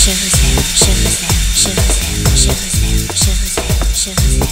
shivers, shivers, shivers, shivers, shivers, shivers, shivers, shivers, shivers, shivers, shivers, shivers,